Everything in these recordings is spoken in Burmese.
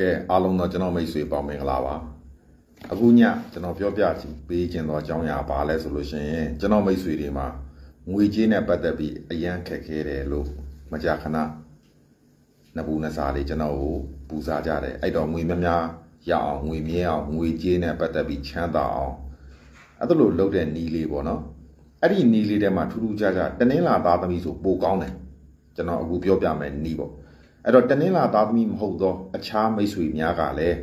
ကဲအားလုံးတော့ကျွန်တော်မိတ်ဆွေပေါင်းမင်္ဂလာပါအခုညကျွန်တော်ပြောပြချင်ပေးခြင်းတော့အကြောင်းအရာပါလဲဆိုလို့ရှိရင်ကျွန်တော်မိတ်ဆွေတွေမှာငွေကြေးနဲ့ပတ်သက်ပြီးအရန်ခက်ခဲတယ်လို့မကြာခဏနှစ်ဘူးနှစ်စားလေးကျွန်တော်ကိုပူစားကြတယ်အဲ့တော့ငွေများများရအောင်ငွေမြဲအောင်ငွေကြေးနဲ့ပတ်သက်ပြီးချမ်းသာအောင်အဲ့ဒါလို့လုပ်တဲ့နီးလေးပေါ့နော်အဲ့ဒီနီးလေးထဲမှာထူးထူးခြားခြားတနင်္လာသားသမီးဆိုပိုကောင်းတယ်ကျွန်တော်အခုပြောပြမယ်နီးပေါ့ အဲ့တော့တနင်္လာသားသမီးမဟုတ်သောအခြားမိတ်ဆွေများကလည်း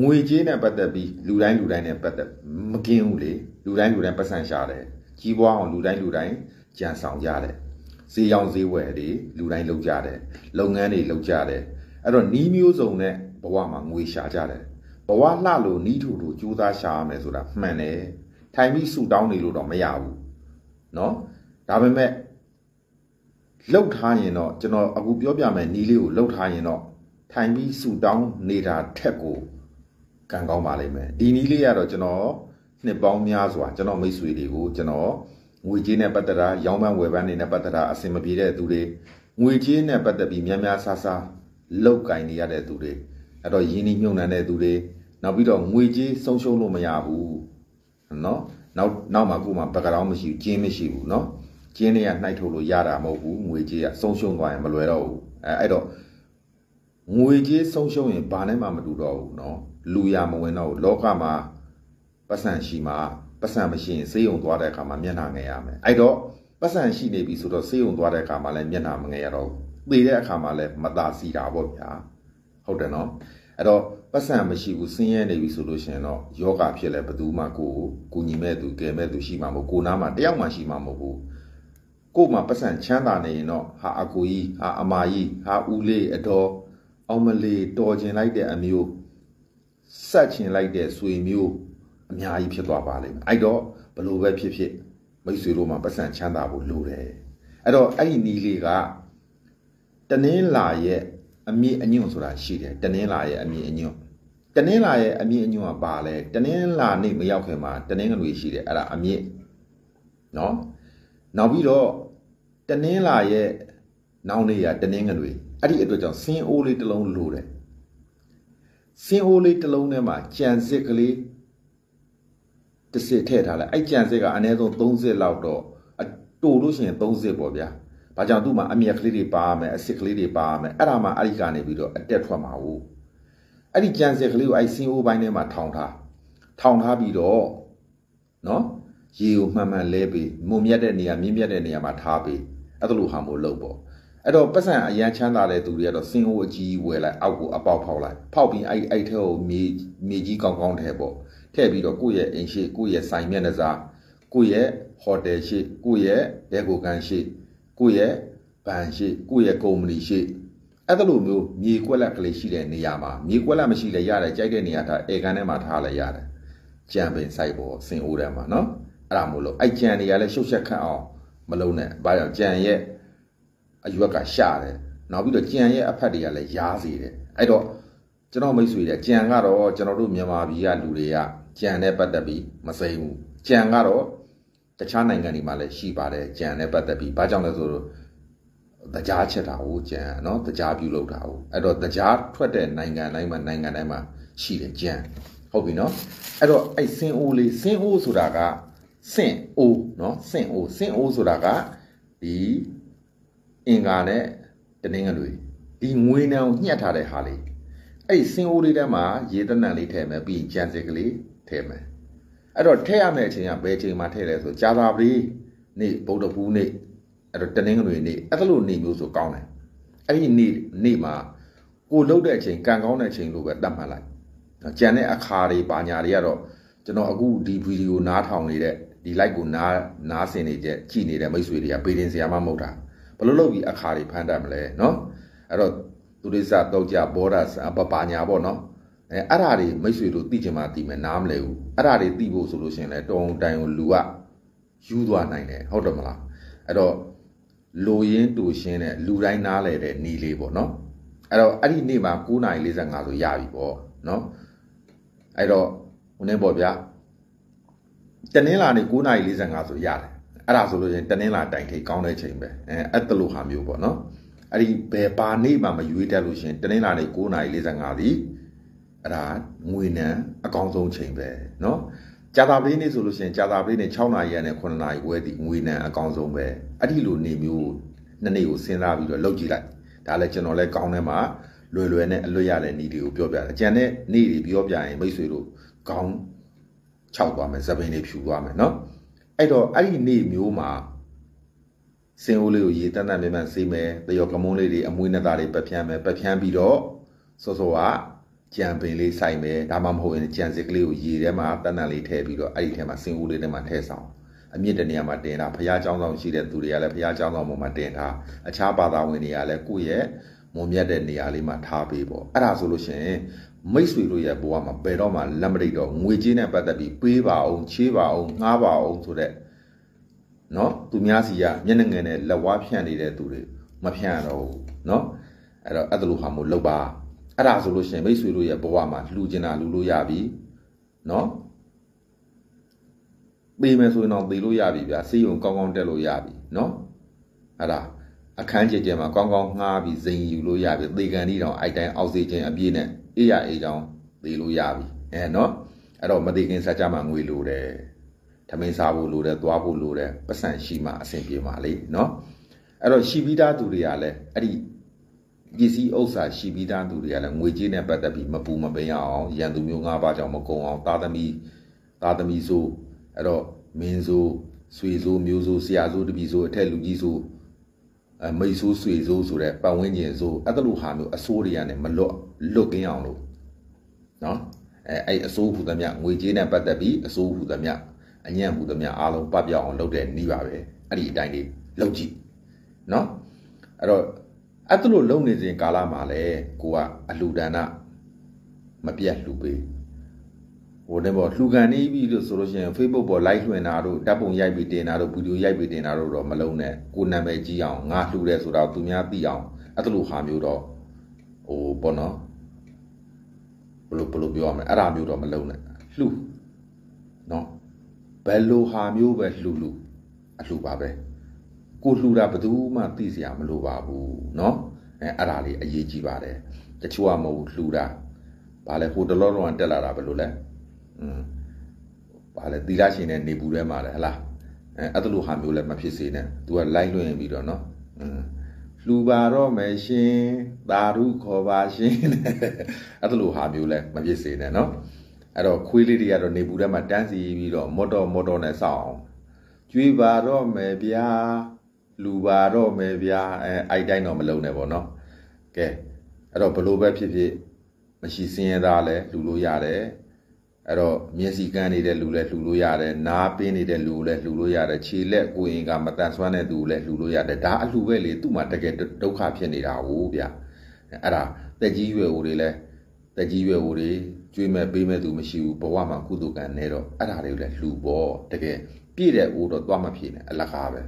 ငွေကြေးနဲ့ပတ်သက်ပြီးလူတိုင်းလူတိုင်းနဲ့ပတ်သက်မကင်းဘူးလေလူတိုင်းလူတိုင်းပတ်စံရှာတယ်ကြီးပွားအောင်လူတိုင်းလူတိုင်းကြံဆောင်ကြတယ်ဈေးရောင်းဈေးဝယ်တွေလူတိုင်းလုပ်ကြတယ်လုပ်ငန်းတွေလုပ်ကြတယ်အဲ့တော့နီးမျိုးစုံနဲ့ဘဝမှာငွေရှာကြတယ်ဘဝလှလို့နီးထူထူကြိုးစားရှာရမယ်ဆိုတာမှန်တယ်ထိုင်ပြီးဆူတောင်းနေလို့တော့မရဘူးเนาะဒါပေမဲ့ လှုပ်ထားရင်တော့ကျွန်တော်အခုပြောပြမယ်နီးလေးကိုလှုပ်ထားရင်တော့ထိုင်ပြီးဆူတောင်းနေတာထက်ကိုကံကောင်းပါလိမ့်မယ်ဒီနီးလေးကတော့ကျွန်တော်နှစ်ပေါင်းများစွာကျွန်တော်မိတ်ဆွေတွေကိုကျွန်တော်ငွေကြေးနဲ့ပတ်သက်တာရောင်းပန်းဝယ်ပန်းတွေနဲ့ပတ်သက်တာအဆင်မပြေတဲ့သူတွေငွေကြေးနဲ့ပတ်သက်ပြီးများများဆဆလောက်ကင်နေရတဲ့သူတွေအဲ့တော့ယင်းနှိမ့်နှံတဲ့သူတွေနောက်ပြီးတော့ငွေကြေးဆုံးရှုံးလို့မရဘူးเนาะနောက်နောက်မှာကိုမှဘက်ကတောင်းမရှိဘူးကျင်းမရှိဘူးเนาะ ကျင်းတွေကနှိုက်ထုတ်လို့ရတာမဟုတ်ဘူးငွေကြေးကဆုံးရှုံးသွားရင်မလွယ်တော့ဘူးအဲအဲ့တော့ငွေကြေးဆုံးရှုံးရင်ဘာနဲ့မှမတူတော့ဘူးเนาะလူရမဝင်တော့ဘူးလောကမှာပတ်စံရှိမှာပတ်စံမရှိရင်စေးုံသွားတဲ့အခါမှာမျက်နှာငယ်ရမယ်အဲ့တော့ပတ်စံရှိနေပြီဆိုတော့စေးုံသွားတဲ့အခါမှာလည်းမျက်နှာမငယ်ရတော့ဘူးသေတဲ့အခါမှာလည်းမသာစီတာပေါ့ဗျာဟုတ်တယ်နော်အဲ့တော့ပတ်စံမရှိဘူးဆင်းရဲနေပြီဆိုလို့ရှိရင်တော့ယောဂဖြစ်လဲဘယ်သူမှကိုကိုကူညီမဲ့သူကယ်မဲ့သူရှိမှာမဟုတ်ကိုနားမှာတယောက်မှရှိမှာမဟုတ်ဘူး ကို့မှာပတ်စံချမ်းသာနေရင်တော့ဟာအကူကြီးဟာအမာကြီးဟာဦးလေးအတော်အောင်မလေးတော်ကျင်လိုက်တဲ့အမျိုးဆက်ချင်လိုက်တဲ့ဆွေမျိုးအများကြီးဖြစ်သွားပါလိမ့်မယ်အဲ့တော့ဘလို့ပဲဖြစ်ဖြစ်မိတ်ဆွေတို့မှာပတ်စံချမ်းသာဖို့လိုတယ်အဲ့တော့အဲ့ဒီနီးလေးကတနင်းလာရဲ့အမြင့်အညွန့်ဆိုတာရှိတယ်တနင်းလာရဲ့အမြင့်အညွန့်တနင်းလာရဲ့အမြင့်အညွန့်ကပါလဲတနင်းလာနေမရောက်ခင်မှာတနင်းငွေရှိတယ်အဲ့ဒါအမြင့်နော်နောက်ပြီးတော့ တနင်းလာရဲ့နောင်နေရတနင်းငွေအဲ့ဒီအတွက်ကြောင့်စင်းအိုးလေးတစ်လုံးလိုတယ်စင်းအိုးလေးတစ်လုံးထဲမှာကြံစစ်ကလေးတစ်စစ်ထည့်ထားလိုက်အဲ့ကြံစစ်ကအနည်းဆုံး30လောက်တော့တူလို့ရှိရင်30ပေါ့ဗျာဘာကြောင့်သူ့မှာအမြက်ကလေးတွေပါရမယ်အစစ်ကလေးတွေပါရမယ်အဲ့ဒါမှအဲ့ဒီကနေပြီးတော့အတက်ထွက်မှာဟုတ်အဲ့ဒီကြံစစ်ကလေးကိုအဲ့စင်းအိုးပိုင်းထဲမှာထောင်ထားထောင်ထားပြီးတော့နော်ရေကိုမှန်မှန်လဲပြီးမုံမြတ်တဲ့နေရာမြင့်မြတ်တဲ့နေရာမှာထားပြီး အဲ့ဒါလိုဟာမို့လုပ်ပေါ့အဲ့တော့ပတ်စံအရန်ချမ်းသာတဲ့သူတွေကတော့စင်းအိုးအကြီးဝယ်လိုက်အောက်ကိုအပေါက်ဖောက်လိုက်ဖောက်ပြီးအဲ့အဲ့ထဲကိုမြေမြေကြီးကောင်းကောင်းထဲပေါ့ထည့်ပြီးတော့ကိုယ့်ရဲ့အိမ်ရှိကိုယ့်ရဲ့ဆိုင်မျက်နှာစာကိုယ့်ရဲ့ဟိုတယ်ရှိကိုယ့်ရဲ့ဒေကိုကန်ရှိကိုယ့်ရဲ့ဘဏ်ရှိကိုယ့်ရဲ့ကုမ္ပဏီရှိအဲ့ဒါလိုမျိုးမြေကွက်လက်ကလေးရှိတဲ့နေရာမှာမြေကွက်လက်မရှိလဲရတယ်ကြိုက်တဲ့နေရာထားအေကန်ထဲမှာထားလဲရတယ်ကြံပင်စိုက်ပေါ်စင်အိုးထဲမှာနော်အဲ့ဒါမို့လို့အဲ့ကြံနေရလဲရှုပ်ချက်ခတ်အောင် မလုံးနဲ့ဘာကြောင့်ကြံရဲ့အရွက်ကရှာတယ်နောက်ပြီးတော့ကြံရဲ့အဖက်တွေကလည်းရားစေတယ်အဲ့တော့ကျွန်တော်မိတ်ဆွေတွေကြံကတော့ကျွန်တော်တို့မြန်မာပြည်ကလူတွေကကြံနဲ့ပတ်သက်ပြီးမစိမ့်ဘူးကြံကတော့တခြားနိုင်ငံတွေမှာလည်းရှိပါတယ်ကြံနဲ့ပတ်သက်ပြီးဘာကြောင့်လဲဆိုတော့တကြားချက်တာကိုကြံနော်တကြားပြုလုပ်တာကိုအဲ့တော့တကြားထွက်တဲ့နိုင်ငံတိုင်းမှာနိုင်ငံတိုင်းမှာရှိတယ်ကြံဟုတ်ပြီနော်အဲ့တော့အဲ့စင်အိုးလေးစင်အိုးဆိုတာက စင်အိုးနော်စင်အိုးစင်အိုးဆိုတာကဒီအင်္ဂါနဲ့တနင်္ဂနွေဒီငွေနှောင်ညှက်ထားတဲ့ဟာလေးအဲ့စင်အိုးလေးထဲမှာရေတနံလေးထည့်မယ်ပြီးကြံစစ်ကလေးထည့်မယ်အဲ့တော့ထည့်ရမယ့်အချိန်ကဘယ်အချိန်မှာထည့်လဲဆိုကြာသာပတိနေ့ဗုဒ္ဓဘူးနေ့အဲ့တော့တနင်္ဂနွေနေ့အဲ့ဒါလိုနေ့မျိုးဆိုကောင်းတယ်အဲ့ဒီနေ့နေ့မှာကိုလှုပ်တဲ့အချိန်ကံကောင်းတဲ့အချိန်လို့ပဲတတ်မှတ်လိုက်ကြံတဲ့အခါတွေပါညာတွေကတော့ကျွန်တော်အခုဒီဗီဒီယိုနားထောင်နေတဲ့ ဒီ like ကိုနားနားဆင်နေကြကြည့်နေတဲ့မိတ်ဆွေတွေကပေတင်စရာမှမဟုတ်တာဘလို့လုပ်ပြီးအခါတွေဖန်တတ်မလဲเนาะအဲ့တော့သူရိစ္ဆတော့ကြဘောဓပပါညာပေါ့เนาะအဲအဲ့ဓာတွေမိတ်ဆွေတို့သိချင်မှသိမယ်နားမလဲဘူးအဲ့ဓာတွေသိဖို့ဆိုလို့ရှိရင်လည်းတုံတိုင်ကိုလူကယူသွားနိုင်တယ်ဟုတ်တယ်မလားအဲ့တော့လိုရင်းတူရှင်းတဲ့လူတိုင်းနားလဲတဲ့နီလေးပေါ့နော်အဲ့တော့အဲ့ဒီနေ့မှာ9:45ဆိုရပြီပေါ့နော်အဲ့တော့ဟိုနေပေါ့ဗျာ တနင်္လာနေ့9:45ဆိုရတယ်အဲ့ဒါဆိုလို့ရင်တနင်္လာတိုင်ထိတ်ကောင်းတဲ့ချိန်ပဲအဲအဲ့တလို့ဟာမျိုးပေါ့နော်အဲ့ဒီဘယ်ပါနေ့မှမရွေးတတ်လို့ရှင်တနင်္လာနေ့9:45ဒီအဲ့ဒါငွေနံအကောင်းဆုံးချိန်ပဲနော်ကြာတာပေးနေဆိုလို့ရှင်ကြာတာပေးနေ6နာရီရနဲ့9နာရီဝဲသည်ငွေနံအကောင်းဆုံးပဲအဲ့ဒီလိုနေမျိုးနှစ်နေ့ကိုစဉ်းစားပြီးတော့လုပ်ကြည့်လိုက်ဒါလည်းကျွန်တော်လည်းကောင်းတယ်မှာလွယ်လွယ်နဲ့အလွတ်ရတဲ့နေ့တွေကိုပြောပြတယ်အကြံတဲ့နေ့တွေပြောပြရင်မိတ်ဆွေတို့ကောင်း ခြောက်သွားမယ်ဇပင်တွေဖြူသွားမယ်เนาะအဲ့တော့အဲ့ဒီနေ့မျိုးမှာစင်အိုးလေးကိုရေတန်းတန်းမြန်မြန်ဆေးမယ်တရောကမုန်းလေးတွေအမွှေးနဲ့သားတွေပက်ဖြန်းမယ်ပက်ဖြန်းပြီးတော့စောစောကကြံပင်လေးစိုက်မယ်ဒါမှမဟုတ်ရင်ကြံစစ်ကလေးကိုရေထဲမှာတန်းတန်းလေးထည့်ပြီးတော့အဲ့ဒီထဲမှာစင်အိုးလေးထဲမှာထည့်ဆောင်အမြင့်တနေရာမှာတင်တာဖះเจ้าဆောင်ရှိတဲ့သူတွေကလည်းဖះเจ้าဆောင်ပေါ်မှာတင်တာအခြားဘာသာဝင်တွေကလည်းကိုယ့်ရဲ့မုံမြတ်တဲ့နေရာလေးမှာထားပေးပေါ့အဲ့ဒါဆိုလို့ရှိရင် မိတ်ဆွေတို့ရဲ့ဘဝမှာဘယ်တော့မှလက်မရိတ်တော့ငွေကြေးနဲ့ပတ်သက်ပြီးပေးပါအောင်ချေးပါအောင်ငှားပါအောင်ဆိုတဲ့နော်သူများစီကမျက်နှာငယ်နဲ့လက်ဝါးဖြန့်နေတဲ့သူတွေမဖြန့်တော့ဘူးနော်အဲ့တော့အဲ့ဒါလိုဟာမို့လောက်ပါအဲ့ဒါဆိုလို့ရှိရင်မိတ်ဆွေတို့ရဲ့ဘဝမှာလှူကျင်တာလှူလို့ရပြီနော်ပေးမယ်ဆိုရင်တော့ပေးလို့ရပြီဗျာစီယုံကောင်းကောင်းတက်လို့ရပြီနော်အဲ့ဒါအခန်းကျကျမှာကောင်းကောင်းငှားပြီးဇိမ်ယူလို့ရပြီသေကန်ဒီတောင်အိုက်တိုင်းအောက်စီခြင်းအပြည့်နဲ့ အေးရအေးချောင်းသေးလို့ရပြီအဲနော်အဲ့တော့မသေးခင်ဆက်ကြမှာငွေလိုတယ်ထမင်းစားဖို့လိုတယ်သွားဖို့လိုတယ်ပတ်စံရှိမှအဆင်ပြေမှာလေနော်အဲ့တော့ရှိပြီးသားသူတွေကလည်းအဲ့ဒီပစ္စည်းဥစ္စာရှိပြီးသားသူတွေကလည်းငွေကြေးနဲ့ပတ်သက်ပြီးမပူမပင်ရအောင်ရန်သူမျိုးငါးပါးကြောင့်မကုံအောင်သားသမီးသားသမီးဆိုအဲ့တော့မင်းဆိုဆွေဆိုမျိုးဆိုဆရာဆိုတပည့်ဆိုအထက်လူကြီးဆိုအမိတ်ဆိုးဆွေဆိုဆိုတဲ့ပတ်ဝန်းကျင်ဆိုအဲ့လိုဟာမျိုးအစိုးတွေကနေမလွတ် လွတ်ကင်းအောင်လို့နော်အဲအဲ့အစိုးဟူသမျှငွေကြေးနဲ့ပတ်သက်ပြီးအစိုးဟူသမျှအညံ့ဟူသမျှအားလုံးပတ်ပြောင်းအောင်လုပ်တဲ့နည်းပါပဲအဲ့ဒီအတိုင်းလေးလုပ်ကြည့်နော်အဲ့တော့အဲ့ဒါလို့လုပ်နေစဉ်ကာလမှာလေကိုကအလှူဒါနမပြတ်လှူပေးဟိုတဲ့ပေါ်လှူကန်နေပြီလို့ဆိုလို့ရှိရင် Facebook ပေါ် live လွှင့်တာတို့ဓာတ်ပုံရိုက်ပြီးတင်တာတို့ဗီဒီယိုရိုက်ပြီးတင်တာတို့တော့မလုံးနဲ့ကိုနာမည်ကြီးအောင်ငါလှူတယ်ဆိုတော့သူများသိအောင်အဲ့ဒါလိုဟာမျိုးတော့ဟိုပေါ့နော် ဘလို့ဘလို့ပြောရမလဲအဲ့ဒါမျိုးတော့မလုံးနဲ့လှူနော်ဘယ်လိုဟာမျိုးပဲလှူလှူအလှူပါပဲကိုလှူတာဘယ်သူမှသိစရာမလိုပါဘူးเนาะအဲအဲ့ဒါလေးအရေးကြီးပါတယ်တချို့ကမဟုတ်လှူတာဘာလဲဟိုတလောလောတက်လာတာဘယ်လိုလဲอืมဘာလဲသီလရှင်နဲ့နေပူထဲမှာလဲဟလားအဲအဲ့ဒါလိုဟာမျိုးလည်းမဖြစ်စေနဲ့ तू ကလိုက်လွှင့်ပြီးတော့เนาะอืม လှူပါတော့မယ်ရှင်သာဓုခေါ်ပါရှင်အဲ့ဒါလိုဟာမျိုးလဲမဖြစ်စေနဲ့နော်အဲ့တော့ခွေးလေးတွေကတော့နေပူထဲမှာတန်းစီပြီးတော့မော်တော်မော်တော်နဲ့စောင့်အောင်ကျွေးပါတော့မယ်ဗျာလူပါတော့မယ်ဗျာအဲအဲ့တိုင်းတော့မလုံးနဲ့ပေါ့နော်ကဲအဲ့တော့ဘလို့ပဲဖြစ်ဖြစ်မရှိစင်းရသားလဲလူလို့ရတယ် အဲ့တော့မျက်စိကန်းနေတဲ့လူလည်းလှူလို့ရတယ်နားပင်းနေတဲ့လူလည်းလှူလို့ရတယ်ခြေလက်ကိုယ်ရင်ကမတန်ဆွမ်းတဲ့သူလည်းလှူလို့ရတယ်ဒါအလှူပဲလေသူ့မှာတကယ်ဒုက္ခဖြစ်နေတာဟုတ်ဗျအဲ့ဒါတက်ကြီးရွယ်ဦးတွေလည်းတက်ကြီးရွယ်ဦးတွေကျွေးမဲ့ပေးမဲ့သူမရှိဘူးဘဝမှာကုသကံနေတော့အဲ့ဒါတွေကိုလည်းလှူပေါ့တကယ်ပြည့်တဲ့ဦးတော့သွားမဖြစ်နဲ့အလကားပဲ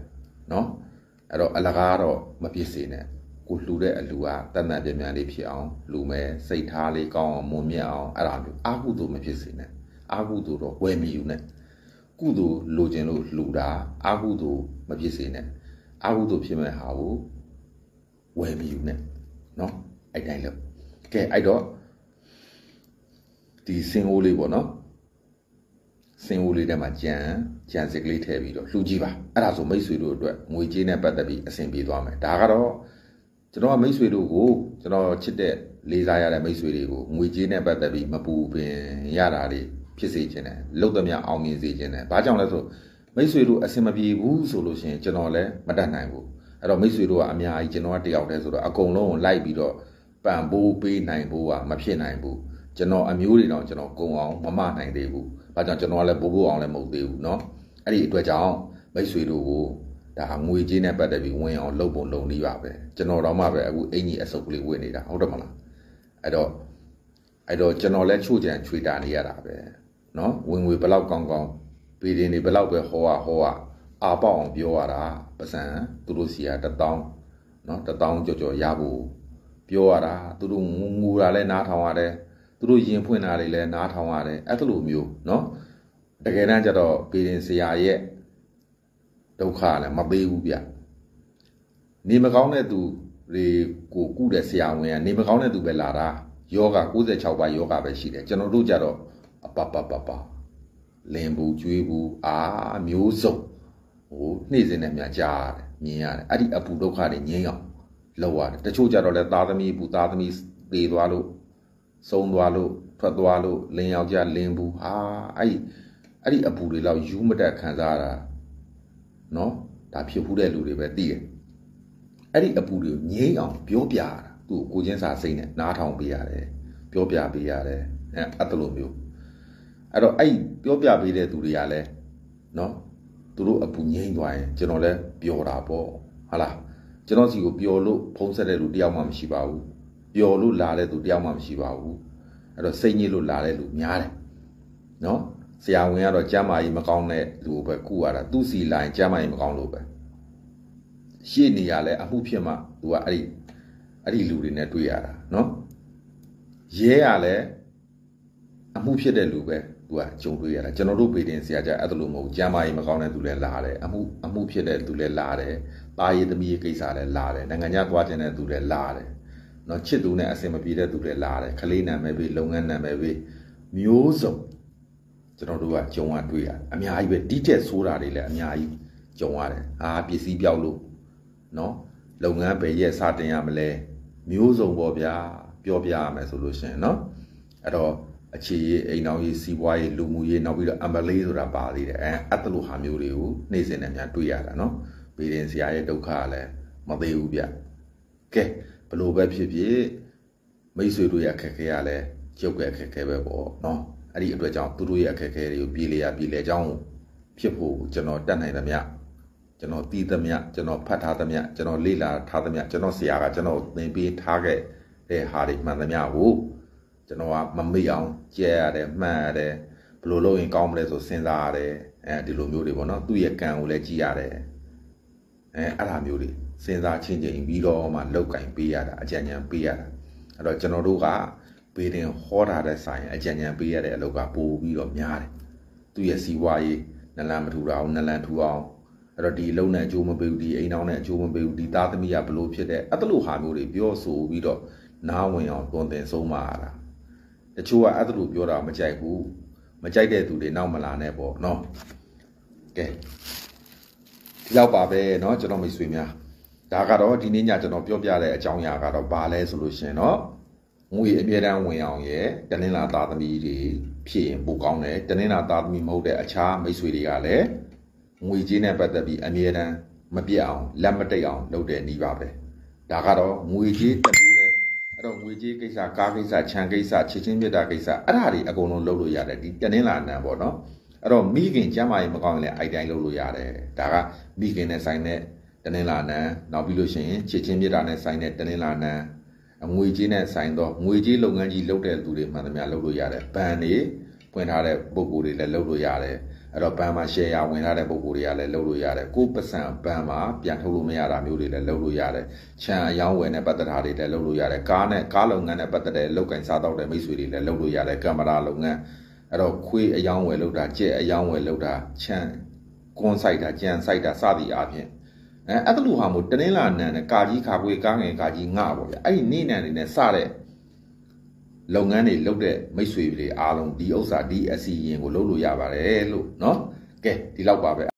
เนาะအဲ့တော့အလကားတော့မပြည့်စေနဲ့ ကိုလှူတဲ့အလူကတန်တန်ပြန်ပြန်လေးဖြစ်အောင်လူမဲ့စိတ်ထားလေးကောင်းအောင်မွန်မြတ်အောင်အဲ့ဒါမျိုးအာဟုသူမဖြစ်စေနဲ့အာဟုသူတော့ဝယ်မယူနဲ့ကုသိုလ်လိုချင်လို့လှူတာအာဟုသူမဖြစ်စေနဲ့အာဟုသူဖြစ်မဲ့ဟာကိုဝယ်မယူနဲ့เนาะအဲ့တိုင်းလို့ကဲအဲ့တော့ဒီစင်အိုးလေးပေါ့နော်စင်အိုးလေးထဲမှာကြံကြံစစ်ကလေးထည့်ပြီးတော့လှူကြည့်ပါအဲ့ဒါဆိုမိတ်ဆွေတို့အတွက်ငွေကြေးနဲ့ပတ်သက်ပြီးအဆင်ပြေသွားမယ်ဒါကတော့ ကျွန်တော်ကမိတ်ဆွေတို့ကိုကျွန်တော်ချစ်တဲ့လေးစားရတဲ့မိတ်ဆွေတွေကိုငွေကြေးနဲ့ပတ်သက်ပြီးမပူပင်ရတာတွေဖြစ်စေခြင်းတယ်လုတ်သမျှအောင်မြင်စေခြင်းတယ်ဘာကြောင့်လဲဆိုမိတ်ဆွေတို့အဆင်မပြေဘူးဆိုလို့ရှိရင်ကျွန်တော်လည်းမတတ်နိုင်ဘူးအဲ့တော့မိတ်ဆွေတို့ကအများကြီးကျွန်တော်ကတယောက်တည်းဆိုတော့အကုန်လုံးကိုလိုက်ပြီးတော့ပံပိုးပေးနိုင်ဖို့ကမဖြစ်နိုင်ဘူးကျွန်တော်အမျိုးတွေတော့ကျွန်တော်ကုံအောင်မမနိုင်သေးဘူး။ဘာကြောင့်ကျွန်တော်ကလည်းပို့ဖို့အောင်လည်းမဟုတ်သေးဘူးเนาะ။အဲ့ဒီအတွက်ကြောင့်မိတ်ဆွေတို့ကို ဒါငွေကြေးနဲ့ပတ်သက်ပြီးဝင်အောင်လုပ်ပုံလုပ်နည်းပါပဲ။ကျွန်တော်တော့မှပဲအခုအင်ကြီးအစုပ်ကလေးဝင်နေတာဟုတ်တယ်မလား။အဲ့တော့အဲ့တော့ကျွန်တော်လည်းချို့ကြံချွေတာနေရတာပဲ။เนาะဝင်ငွေဘလောက်ကောင်းကောင်းပြည်တင်တွေဘလောက်ပဲဟောရဟောရအာပေါအောင်ပြောရတာပစံသူတို့စီကတထောင်เนาะတထောင်ကြော်ကြော်ရဖို့ပြောရတာသူတို့ငူတာလဲနားထောင်ရတယ်သူတို့ရင်ဖွင့်တာတွေလည်းနားထောင်ရတယ်အဲ့လိုမျိုးเนาะတကယ်တမ်းကျတော့ပေရင်ဆရာရဲ့ ဒုက္ခလည်းမပေးဘူးဗျနေမကောင်းတဲ့သူတွေကိုကုတဲ့ဆရာဝန်ကနေမကောင်းတဲ့သူပဲလာတာယောဂ96ပါးယောဂပဲရှိတယ်ကျွန်တော်တို့ကြတော့အပပပပလင်ဘူးကျွေးဘူးအာမျိုးစုံဟိုနှိမ့်စင်းနဲ့များကြားတယ်မြင်ရတယ်အဲ့ဒီအပူဒုက္ခတွေငြိမ်းအောင်လောက်ရတယ်တချို့ကြတော့လဲသားသမီးဘူးသားသမီးသေသွားလို့ဆုံးသွားလို့ထွက်သွားလို့လင်ယောက်ျားလင်ဘူးဟာအဲ့ဒီအဲ့ဒီအပူတွေလောက်ယူမတက်ခံစားရတာ နော်ဒါဖြစ်ဖူးတဲ့လူတွေပဲသိတယ်အဲ့ဒီအပူတွေကိုငြိမ်းအောင်ပြောပြရတာသူ့ကိုချင်းစာစိတ်နဲ့နားထောင်ပေးရတယ်ပြောပြပေးရတယ်အဲအဲ့တလိုမျိုးအဲ့တော့အဲ့ပြောပြပေးတဲ့သူတွေကလည်းနော်သူတို့အပူငြိမ်းသွားရင်ကျွန်တော်လည်းပျော်တာပေါ့ဟာလားကျွန်တော်စီကိုပျော်လို့ဖုံးဆက်တဲ့လူတယောက်မှမရှိပါဘူးပျော်လို့လာတဲ့သူတယောက်မှမရှိပါဘူးအဲ့တော့စိတ်ညစ်လို့လာတဲ့လူများတယ်နော် ဆရာဝန်ကတော့ကျမ်းမာရေးမကောင်းတဲ့လူကိုပဲကုရတာသူ့စီလိုင်းကျမ်းမာရေးမကောင်းလို့ပဲရှေ့နေရလဲအမှုဖြစ်မှသူကအဲ့ဒီအဲ့ဒီလူတွေနဲ့တွေ့ရတာနော်ရဲရလဲအမှုဖြစ်တဲ့လူပဲသူကကြုံတွေ့ရတာကျွန်တော်တို့ပေတင်ဆရာကြအဲ့လိုမဟုတ်ကျမ်းမာရေးမကောင်းတဲ့သူလည်းလာတယ်အမှုအမှုဖြစ်တဲ့သူလည်းလာတယ်တာရည်သမီးရေးကိစ္စလည်းလာတယ်နိုင်ငံခြားသွားခြင်းတဲ့သူလည်းလာတယ်နော်ချစ်သူနဲ့အဆင်မပြေတဲ့သူလည်းလာတယ်ခလေးနာမည်ပဲလုပ်ငန်းနာမည်ပဲမျိုးစုံ ကျွန်တော်တို့ကကြုံရတွေ့ရအများကြီးပဲဒီတက်ဆိုးတာတွေလည်းအများကြီးကြုံရတယ်အာပစ္စည်းပြောက်လို့နော်လုပ်ငန်းပဲရဲ့စတင်ရမလဲမျိုးစုံပေါ့ဗျာပြောပြရမယ်ဆိုလို့ရှင်နော်အဲ့တော့အခြေရေးအိမ်တော်ရေးစီးပွားရေးလူမှုရေးနောက်ပြီးတော့အမလေးဆိုတာပါသေးတယ်အဲအဲ့တလိုဟာမျိုးတွေကိုနေ့စဉ်နဲ့များတွေ့ရတာနော်ဘေးရင်ဆရာရဲ့ဒုက္ခကလည်းမသေးဘူးဗျကဲဘလို့ပဲဖြစ်ဖြစ်မိတ်ဆွေတို့ရခက်ခဲရလဲကျုပ်ကခက်ခဲပဲပေါ့နော် အဲ့ဒီအတွက်ကြောင့်သူတို့ရဲ့အခက်အခဲတွေကိုပြေးလေရပြေးလေကြောင်းဖြစ်ဖို့ကျွန်တော်တတ်နိုင်သမျှကျွန်တော်တီးသမျှကျွန်တော်ဖတ်ထားသမျှကျွန်တော်လေ့လာထားသမျှကျွန်တော်ဆရာကကျွန်တော်သင်ပေးထားခဲ့တဲ့ဟာတွေမှန်သမျှကိုကျွန်တော်ကမမေ့အောင်ကြဲရတယ်မှန်ရတယ်ဘယ်လိုလုပ်ရင်ကောင်းမလဲဆိုစဉ်းစားရတယ်အဲဒီလိုမျိုးတွေပေါ့နော်သူ့ရဲ့ကံကိုလည်းကြည့်ရတယ်အဲအဲ့လိုမျိုးတွေစဉ်းစားချင်းချင်းပြီးတော့မှလောက်ကင်ပေးရတာအကြံဉာဏ်ပေးရတာအဲ့တော့ကျွန်တော်တို့က ပေတင်ဟောတာတဲ့ဆိုင်အကြံဉာဏ်ပေးရတဲ့အလုပ်ကပို့ပြီးတော့များတယ်သူ့ရဲ့စီးပွားရေးနလန်မထူတာအောင်နလန်ထူအောင်အဲ့တော့ဒီအလုံးနဲ့အကျိုးမပေးဘူးဒီအိမ်အောင်နဲ့အကျိုးမပေးဘူးဒီသားသမီးကဘလို့ဖြစ်တဲ့အဲ့လိုဟာမျိုးတွေပြောဆိုပြီးတော့နားဝင်အောင်တွင်တင်ဆုံးမရတာတချို့ကအဲ့လိုပြောတာမကြိုက်ဘူးမကြိုက်တဲ့သူတွေနောက်မလာနဲ့ပေါ့နော်ကဲဒီလောက်ပါပဲเนาะကျွန်တော်မိတ်ဆွေများဒါကတော့ဒီနေ့ညကျွန်တော်ပြောပြတဲ့အကြောင်းအရာကတော့ဘာလဲဆိုလို့ရှင်เนาะ ငွေအမြဲတမ်းဝင်အောင်ရယ်တနင်္လာသားသမီးတွေဖြစ်ရင်ပိုကောင်းတယ်တနင်္လာသားသမီးမဟုတ်တဲ့အခြားမိတ်ဆွေတွေကလည်းငွေကြေးနဲ့ပတ်သက်ပြီးအမြဲတမ်းမပြတ်အောင်လက်မတိတ်အောင်လုပ်တဲ့နည်းပါပဲဒါကတော့ငွေကြေးတစ်မျိုးလဲအဲ့တော့ငွေကြေးကိစ္စကားကိစ္စခြံကိစ္စချစ်ချင်းမြတ်တာကိစ္စအဲ့ဒါတွေအကုန်လုံးလုပ်လို့ရတယ်ဒီတနင်္လာနံပေါ့နော်အဲ့တော့မိခင်ကျမ်းမာရေးမကောင်းရင်လည်းအိုက်တိုင်းလုပ်လို့ရတယ်ဒါကမိခင်နဲ့ဆိုင်တဲ့တနင်္လာနံနောက်ပြီးလို့ရှိရင်ချစ်ချင်းမြတ်တာနဲ့ဆိုင်တဲ့တနင်္လာနံ ငွေကြေးနဲ့ဆိုင်တော့ငွေကြေးလုပ်ငန်းကြီးလုပ်တဲ့သူတွေမှန်သမျှလုပ်လို့ရတယ်ဘဏ်တွေဖွင့်ထားတဲ့ပုံကိုယ်တွေလည်းလုပ်လို့ရတယ်အဲ့တော့ဘဏ်မှာ share ဝင်ထားတဲ့ပုံကိုယ်တွေကလည်းလုပ်လို့ရတယ်ကိုယ်ပစံဘဏ်မှာပြန်ထုတ်လို့မရတာမျိုးတွေလည်းလုပ်လို့ရတယ်ခြံအယောင်းဝယ်နဲ့ပတ်သက်တာတွေလည်းလုပ်လို့ရတယ်ကားနဲ့ကားလုပ်ငန်းနဲ့ပတ်သက်တဲ့လောက်ကင်စားတော့တဲ့မိတ်ဆွေတွေလည်းလုပ်လို့ရတယ်ကင်မရာလုပ်ငန်းအဲ့တော့ခွေးအယောင်းဝယ်လုပ်တာကြက်အယောင်းဝယ်လုပ်တာခြံကွန်ဆိုင်တာကြံဆိုင်တာစသည်အားဖြင့် အဲအဲ့တလူဟာမို့တနင်္လာနံနဲ့ကာကြီးခါခွေကားငယ်ကာကြီးငါပေါ့ဗျအဲ့ဒီနေနံနေနဲ့စတဲ့လုပ်ငန်းတွေလုပ်တဲ့မိတ်ဆွေတွေအားလုံးဒီဥစ္စာဒီအစီရင်ကိုလုပ်လို့ရပါတယ်လို့နော်ကဲဒီလောက်ပါပဲ